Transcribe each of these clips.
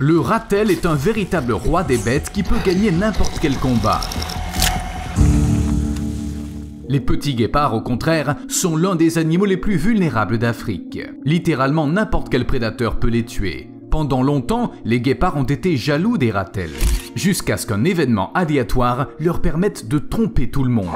Le ratel est un véritable roi des bêtes qui peut gagner n'importe quel combat. Les petits guépards, au contraire, sont l'un des animaux les plus vulnérables d'Afrique. Littéralement n'importe quel prédateur peut les tuer. Pendant longtemps, les guépards ont été jaloux des ratels, jusqu'à ce qu'un événement aléatoire leur permette de tromper tout le monde.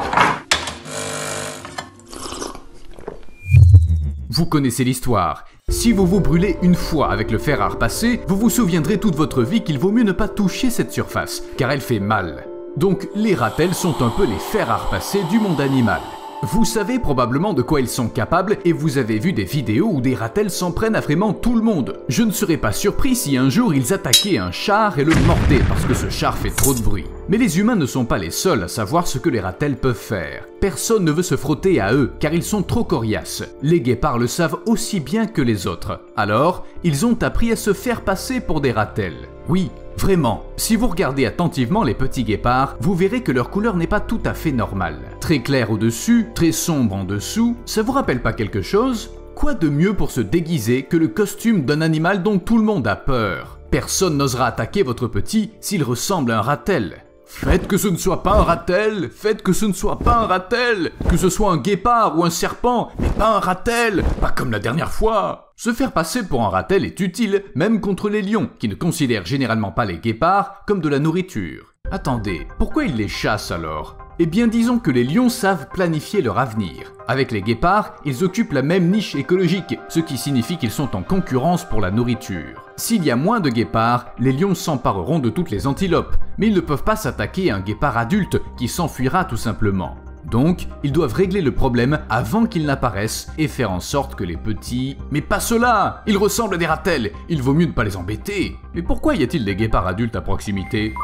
Vous connaissez l'histoire. Si vous vous brûlez une fois avec le fer à repasser, vous vous souviendrez toute votre vie qu'il vaut mieux ne pas toucher cette surface, car elle fait mal. Donc les ratels sont un peu les fers à repasser du monde animal. Vous savez probablement de quoi ils sont capables et vous avez vu des vidéos où des ratels s'en prennent à vraiment tout le monde. Je ne serais pas surpris si un jour ils attaquaient un char et le mordaient parce que ce char fait trop de bruit. Mais les humains ne sont pas les seuls à savoir ce que les ratels peuvent faire. Personne ne veut se frotter à eux car ils sont trop coriaces. Les guépards le savent aussi bien que les autres. Alors, ils ont appris à se faire passer pour des ratels. Oui, Vraiment, si vous regardez attentivement les petits guépards, vous verrez que leur couleur n'est pas tout à fait normale. Très clair au-dessus, très sombre en dessous, ça vous rappelle pas quelque chose? Quoi de mieux pour se déguiser que le costume d'un animal dont tout le monde a peur? Personne n'osera attaquer votre petit s'il ressemble à un ratel. Faites que ce ne soit pas un ratel, faites que ce ne soit pas un ratel, que ce soit un guépard ou un serpent, mais pas un ratel, pas comme la dernière fois. Se faire passer pour un ratel est utile, même contre les lions, qui ne considèrent généralement pas les guépards comme de la nourriture. Attendez, pourquoi ils les chassent alors? Eh bien disons que les lions savent planifier leur avenir. Avec les guépards, ils occupent la même niche écologique, ce qui signifie qu'ils sont en concurrence pour la nourriture. S'il y a moins de guépards, les lions s'empareront de toutes les antilopes, mais ils ne peuvent pas s'attaquer à un guépard adulte qui s'enfuira tout simplement. Donc, ils doivent régler le problème avant qu'il n'apparaisse et faire en sorte que les petits... Mais pas cela Ils ressemblent à des ratels Il vaut mieux ne pas les embêter Mais pourquoi y a-t-il des guépards adultes à proximité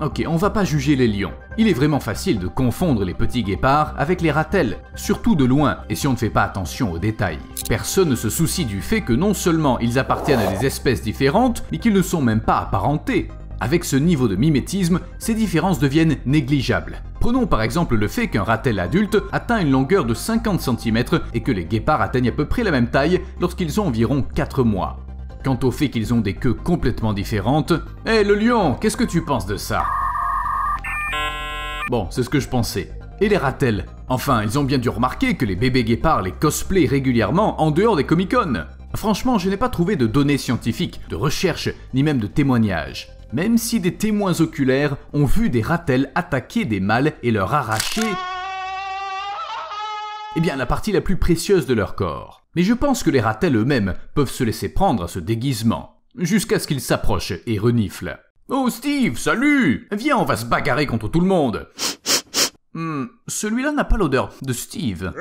Ok, on va pas juger les lions. Il est vraiment facile de confondre les petits guépards avec les ratels, surtout de loin, et si on ne fait pas attention aux détails. Personne ne se soucie du fait que non seulement ils appartiennent à des espèces différentes, mais qu'ils ne sont même pas apparentés. Avec ce niveau de mimétisme, ces différences deviennent négligeables. Prenons par exemple le fait qu'un ratel adulte atteint une longueur de 50 cm et que les guépards atteignent à peu près la même taille lorsqu'ils ont environ 4 mois. Quant au fait qu'ils ont des queues complètement différentes, Hé le lion, qu'est-ce que tu penses de ça? Bon, c'est ce que je pensais. Et les ratels? Enfin, ils ont bien dû remarquer que les bébés guépards les cosplayent régulièrement en dehors des Comic-Con. Franchement, je n'ai pas trouvé de données scientifiques, de recherches, ni même de témoignages. Même si des témoins oculaires ont vu des ratels attaquer des mâles et leur arracher eh bien la partie la plus précieuse de leur corps. Mais je pense que les ratels eux-mêmes peuvent se laisser prendre à ce déguisement, jusqu'à ce qu'ils s'approchent et reniflent. Oh Steve, salut Viens, on va se bagarrer contre tout le monde Hmm, celui-là n'a pas l'odeur de Steve.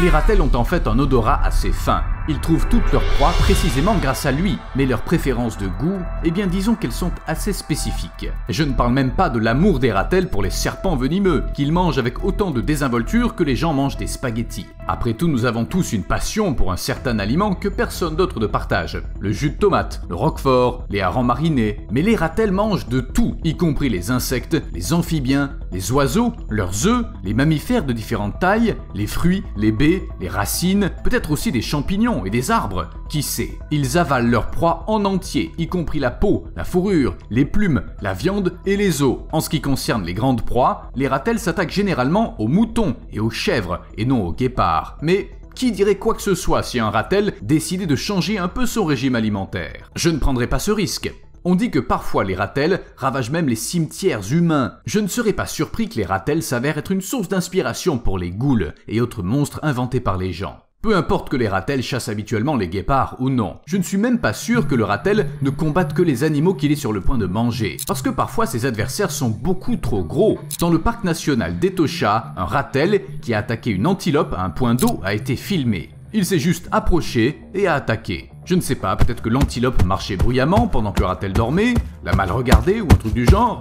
Les ratels ont en fait un odorat assez fin. Ils trouvent toutes leurs proies précisément grâce à lui, mais leurs préférences de goût, eh bien disons qu'elles sont assez spécifiques. Je ne parle même pas de l'amour des ratels pour les serpents venimeux, qu'ils mangent avec autant de désinvolture que les gens mangent des spaghettis. Après tout, nous avons tous une passion pour un certain aliment que personne d'autre ne partage. Le jus de tomate, le roquefort, les harengs marinés. Mais les ratels mangent de tout, y compris les insectes, les amphibiens, les oiseaux, leurs œufs, les mammifères de différentes tailles, les fruits, les baies, les racines, peut-être aussi des champignons et des arbres. Qui sait Ils avalent leur proie en entier, y compris la peau, la fourrure, les plumes, la viande et les os. En ce qui concerne les grandes proies, les ratels s'attaquent généralement aux moutons et aux chèvres, et non aux guépards. Mais qui dirait quoi que ce soit si un ratel décidait de changer un peu son régime alimentaire? Je ne prendrai pas ce risque. On dit que parfois les ratels ravagent même les cimetières humains. Je ne serais pas surpris que les ratels s'avèrent être une source d'inspiration pour les ghouls et autres monstres inventés par les gens. Peu importe que les ratels chassent habituellement les guépards ou non, je ne suis même pas sûr que le ratel ne combatte que les animaux qu'il est sur le point de manger, parce que parfois ses adversaires sont beaucoup trop gros. Dans le parc national d'Etosha, un ratel qui a attaqué une antilope à un point d'eau a été filmé. Il s'est juste approché et a attaqué. Je ne sais pas, peut-être que l'antilope marchait bruyamment pendant que le ratel dormait, l'a mal regardé ou un truc du genre.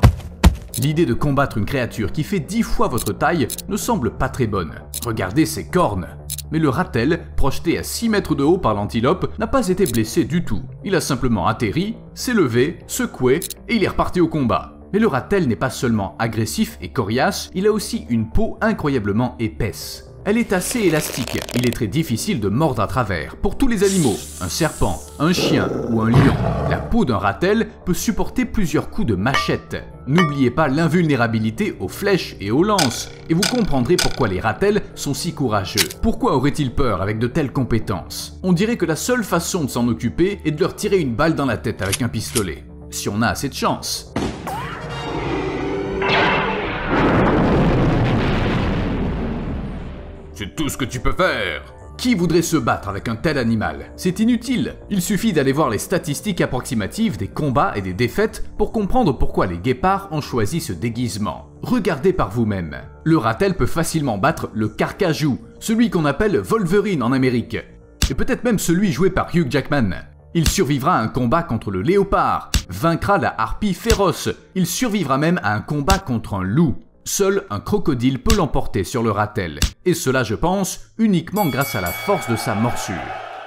L'idée de combattre une créature qui fait dix fois votre taille ne semble pas très bonne. Regardez ses cornes. Mais le ratel, projeté à 6 mètres de haut par l'antilope, n'a pas été blessé du tout. Il a simplement atterri, s'est levé, secoué, et il est reparti au combat. Mais le ratel n'est pas seulement agressif et coriace, il a aussi une peau incroyablement épaisse. Elle est assez élastique. Il est très difficile de mordre à travers. Pour tous les animaux, un serpent, un chien ou un lion, la peau d'un ratel peut supporter plusieurs coups de machette. N'oubliez pas l'invulnérabilité aux flèches et aux lances, et vous comprendrez pourquoi les ratels sont si courageux. Pourquoi auraient-ils peur avec de telles compétences? On dirait que la seule façon de s'en occuper est de leur tirer une balle dans la tête avec un pistolet. Si on a assez de chance. C'est tout ce que tu peux faire qui voudrait se battre avec un tel animal? C'est inutile. Il suffit d'aller voir les statistiques approximatives des combats et des défaites pour comprendre pourquoi les guépards ont choisi ce déguisement. Regardez par vous-même. Le ratel peut facilement battre le carcajou, celui qu'on appelle Wolverine en Amérique, et peut-être même celui joué par Hugh Jackman. Il survivra à un combat contre le léopard, vaincra la harpie féroce, il survivra même à un combat contre un loup. Seul un crocodile peut l'emporter sur le ratel, et cela je pense uniquement grâce à la force de sa morsure.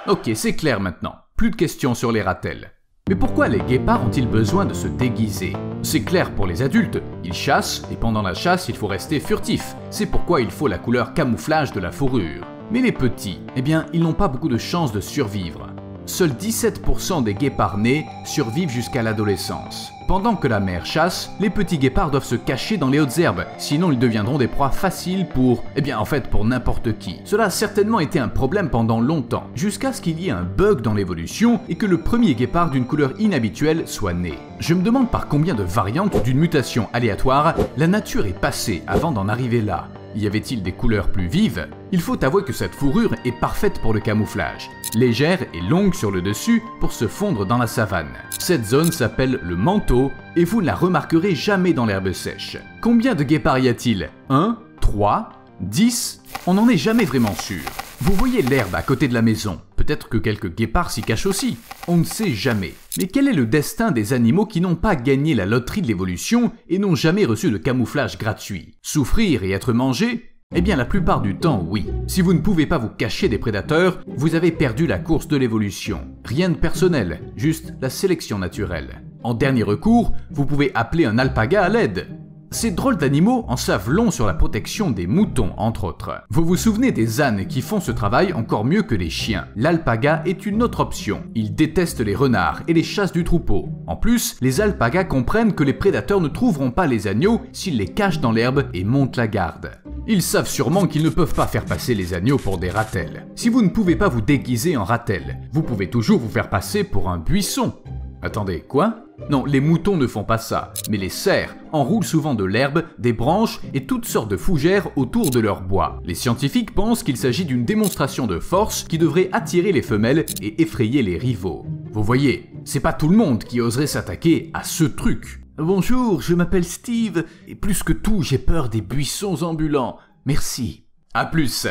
Ok, c'est clair maintenant, plus de questions sur les ratels. Mais pourquoi les guépards ont-ils besoin de se déguiser? C'est clair pour les adultes, ils chassent, et pendant la chasse il faut rester furtif, c'est pourquoi il faut la couleur camouflage de la fourrure. Mais les petits, eh bien, ils n'ont pas beaucoup de chances de survivre. Seuls 17% des guépards nés survivent jusqu'à l'adolescence. Pendant que la mère chasse, les petits guépards doivent se cacher dans les hautes herbes, sinon ils deviendront des proies faciles pour, eh bien en fait pour n'importe qui. Cela a certainement été un problème pendant longtemps, jusqu'à ce qu'il y ait un bug dans l'évolution et que le premier guépard d'une couleur inhabituelle soit né. Je me demande par combien de variantes d'une mutation aléatoire la nature est passée avant d'en arriver là. Y avait-il des couleurs plus vives? Il faut avouer que cette fourrure est parfaite pour le camouflage, légère et longue sur le dessus pour se fondre dans la savane. Cette zone s'appelle le manteau et vous ne la remarquerez jamais dans l'herbe sèche. Combien de guépards y a-t-il? 1 3 10 On n'en est jamais vraiment sûr. Vous voyez l'herbe à côté de la maison. Peut-être que quelques guépards s'y cachent aussi. On ne sait jamais. Mais quel est le destin des animaux qui n'ont pas gagné la loterie de l'évolution et n'ont jamais reçu de camouflage gratuit? Souffrir et être mangés eh bien la plupart du temps oui. Si vous ne pouvez pas vous cacher des prédateurs, vous avez perdu la course de l'évolution. Rien de personnel, juste la sélection naturelle. En dernier recours, vous pouvez appeler un alpaga à l'aide. Ces drôles d'animaux en savent long sur la protection des moutons, entre autres. Vous vous souvenez des ânes qui font ce travail encore mieux que les chiens. L'alpaga est une autre option. Ils détestent les renards et les chasses du troupeau. En plus, les alpagas comprennent que les prédateurs ne trouveront pas les agneaux s'ils les cachent dans l'herbe et montent la garde. Ils savent sûrement qu'ils ne peuvent pas faire passer les agneaux pour des ratels. Si vous ne pouvez pas vous déguiser en ratel, vous pouvez toujours vous faire passer pour un buisson. Attendez, quoi? Non, les moutons ne font pas ça, mais les cerfs enroulent souvent de l'herbe, des branches et toutes sortes de fougères autour de leur bois. Les scientifiques pensent qu'il s'agit d'une démonstration de force qui devrait attirer les femelles et effrayer les rivaux. Vous voyez, c'est pas tout le monde qui oserait s'attaquer à ce truc. Bonjour, je m'appelle Steve, et plus que tout, j'ai peur des buissons ambulants. Merci. À plus.